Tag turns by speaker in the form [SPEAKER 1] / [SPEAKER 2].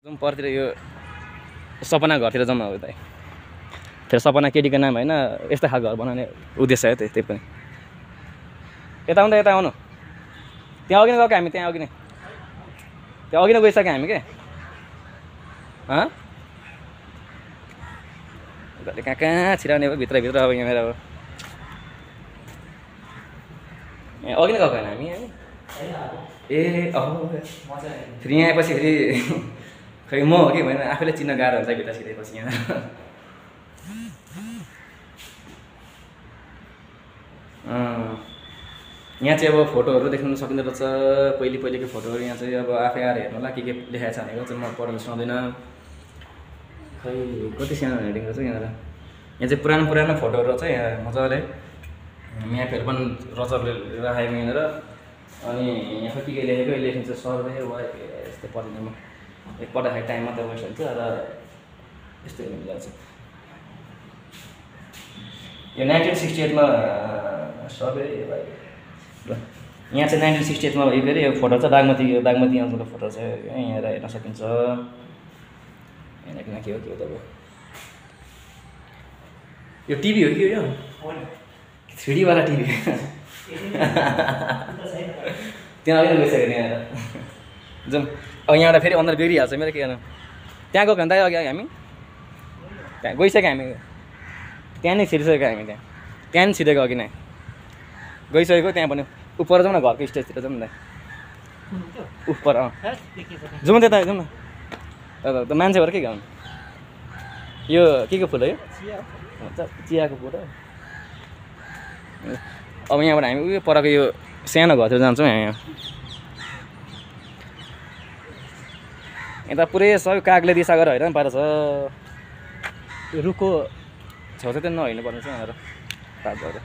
[SPEAKER 1] जाउँ परतिर यो सपना घरतिर न अब त फेरि सपना केटीको नाम होइन यस्तो खालको घर बनाउने उद्देश्य हो त्यही पनि। यता आउनु त यता आउनु। त्यहाँ अघि नै गएको हामी त्यहाँ अघि नै। त्यहाँ अघि नै गइसक्यो हामी के? हँ? घरि कहाँ कहाँ छिराउने भयो भित्रभित्र अब यहाँ मेरो अब अघि नै गएको होइन हामी ए फेरि यहाँ आएपछि फेरि खै म हो कि भएन आफैले चिन्न गाह्रो हुन्छ भित्र छिरेपछि यहाँ? यहाँ चाहिँ अब फोटोहरू देख्नु सकिँदो रहेछ। पहिले पहिलेको फोटोहरू यहाँ चाहिँ अब आफै आएर हेर्नु होला के के लेखाएको छ भनेको चाहिँ म पढ्नु सुनाउँदैन खै कति सानो हेडिङ रहेछ यहाँनिर? यहाँ चाहिँ पुरानो पुरानो फोटोहरू रहेछ यहाँ मजाले। म्यापहरू पनि रचरले राखेको यहाँनिर। अनि यहाँ के के लेखेको लेखिन्छ सर्वे वा यस्तो पढ्दैन म। एकपल्ट खाइ टाइम मात्रै वेस्ट हुन्छ र यस्तो हेर्नु जान्छ यो नाइन्टिन सिक्सटी एटमा सर्वे भाइ ल यहाँ चाहिँ नाइन्टिन सिक्सटी एटमा यो के अरे यो फोटो चाहिँ बागमती यो बागमती अञ्चलको फोटो चाहिँ यहाँ हेर्न सकिन्छ यहाँनिर के हो के हो तपाईँ यो टिभी हो कि यो थ्रिडीवाला टिभी त्यहाँ अघि नै गइसक्यो नि यहाँ जाउँ अब यहाँबाट फेरि अन्दर गइरहिहाल्छ मेरो के गर्नु त्यहाँ गएको भने त अघि हामी त्यहाँ गइसक्यो हामी। त्यहाँ नै छिरिसक्यो हामी त्यहाँ। त्यहाँ नि छिरेको अघि नै। गइसकेको त्यहाँ पनि। उपर जाउँ न घरको स्टेजतिर जाउँ न। उपर अँ। जाउँ त्यता जाउँ न। त मान्छे भएर के गाउनु? यो के को फुल हो यो? चियाको फुल हो। अब यहाँबाट हामी उयो परको यो सानो घरतिर जान्छौँ यहाँ यता पुरै सबै कागले दिसा गरेर हैरान पारेछ रुखको छेउछाउ चाहिँ नहिँड्नु पर्ने यहाँबाट ताप भएर